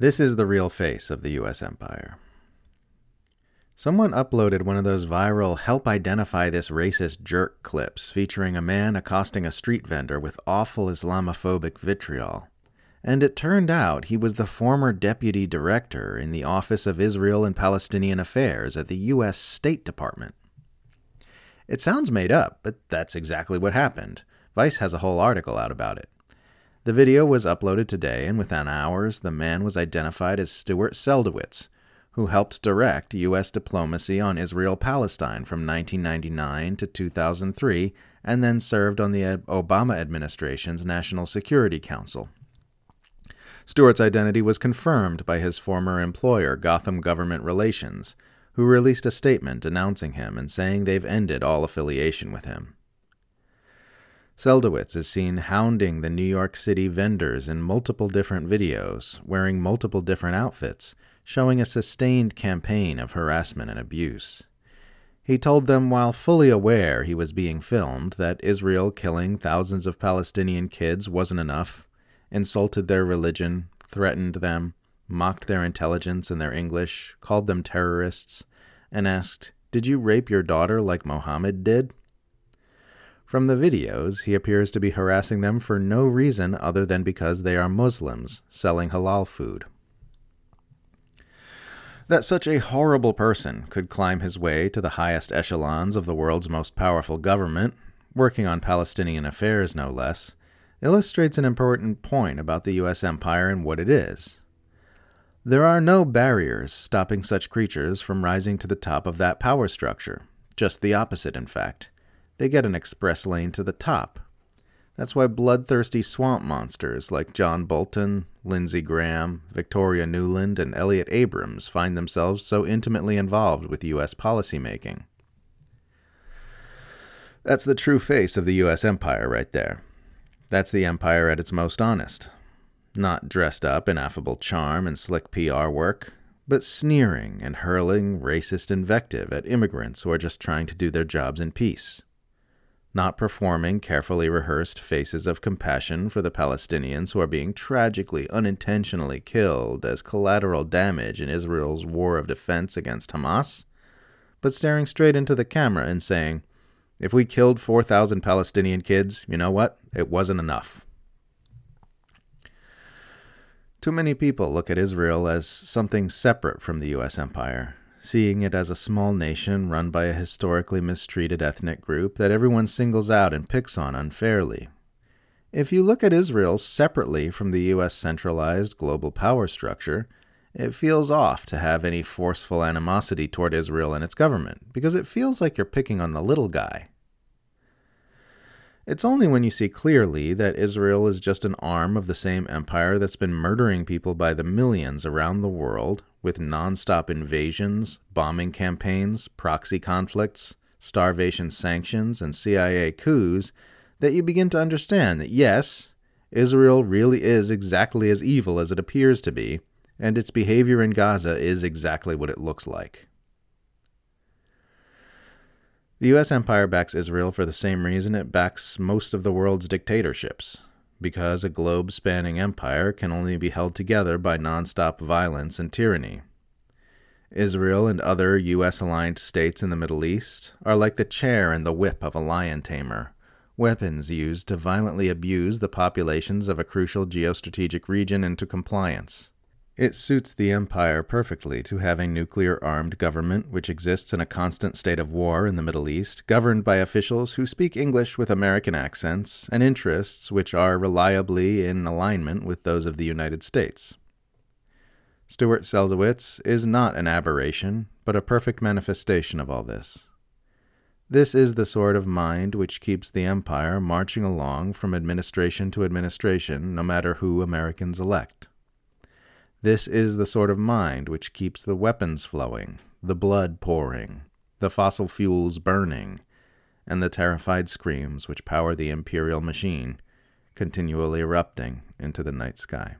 This is the real face of the US empire. Someone uploaded one of those viral help identify this racist jerk clips featuring a man accosting a street vendor with awful Islamophobic vitriol. And it turned out he was the former deputy director in the Office of Israel and Palestinian Affairs at the U.S. State Department. It sounds made up, but that's exactly what happened. Vice has a whole article out about it. The video was uploaded today, and within hours, the man was identified as Stuart Seldowitz, who helped direct U.S. diplomacy on Israel Palestine from 1999 to 2003 and then served on the Obama administration's National Security Council. Stuart's identity was confirmed by his former employer, Gotham Government Relations, who released a statement denouncing him and saying they've ended all affiliation with him. Seldowitz is seen hounding the New York City vendors in multiple different videos, wearing multiple different outfits, showing a sustained campaign of harassment and abuse. He told them, while fully aware he was being filmed, that Israel killing thousands of Palestinian kids wasn't enough, insulted their religion, threatened them, mocked their intelligence and their English, called them terrorists, and asked, Did you rape your daughter like Mohammed did? From the videos, he appears to be harassing them for no reason other than because they are Muslims selling halal food. That such a horrible person could climb his way to the highest echelons of the world's most powerful government, working on Palestinian affairs no less, illustrates an important point about the U.S. empire and what it is. There are no barriers stopping such creatures from rising to the top of that power structure, just the opposite, in fact they get an express lane to the top. That's why bloodthirsty swamp monsters like John Bolton, Lindsey Graham, Victoria Nuland, and Elliott Abrams find themselves so intimately involved with U.S. policymaking. That's the true face of the U.S. empire right there. That's the empire at its most honest. Not dressed up in affable charm and slick PR work, but sneering and hurling racist invective at immigrants who are just trying to do their jobs in peace not performing carefully rehearsed faces of compassion for the Palestinians who are being tragically, unintentionally killed as collateral damage in Israel's war of defense against Hamas, but staring straight into the camera and saying, if we killed 4,000 Palestinian kids, you know what? It wasn't enough. Too many people look at Israel as something separate from the U.S. empire, seeing it as a small nation run by a historically mistreated ethnic group that everyone singles out and picks on unfairly. If you look at Israel separately from the U.S. centralized global power structure, it feels off to have any forceful animosity toward Israel and its government, because it feels like you're picking on the little guy. It's only when you see clearly that Israel is just an arm of the same empire that's been murdering people by the millions around the world with nonstop invasions, bombing campaigns, proxy conflicts, starvation sanctions, and CIA coups that you begin to understand that yes, Israel really is exactly as evil as it appears to be, and its behavior in Gaza is exactly what it looks like. The US empire backs Israel for the same reason it backs most of the world's dictatorships because a globe spanning empire can only be held together by nonstop violence and tyranny. Israel and other U.S. aligned states in the Middle East are like the chair and the whip of a lion tamer, weapons used to violently abuse the populations of a crucial geostrategic region into compliance. It suits the empire perfectly to have a nuclear armed government which exists in a constant state of war in the Middle East, governed by officials who speak English with American accents and interests which are reliably in alignment with those of the United States. Stuart Seldowitz is not an aberration, but a perfect manifestation of all this. This is the sort of mind which keeps the empire marching along from administration to administration, no matter who Americans elect. This is the sort of mind which keeps the weapons flowing, the blood pouring, the fossil fuels burning, and the terrified screams which power the imperial machine continually erupting into the night sky.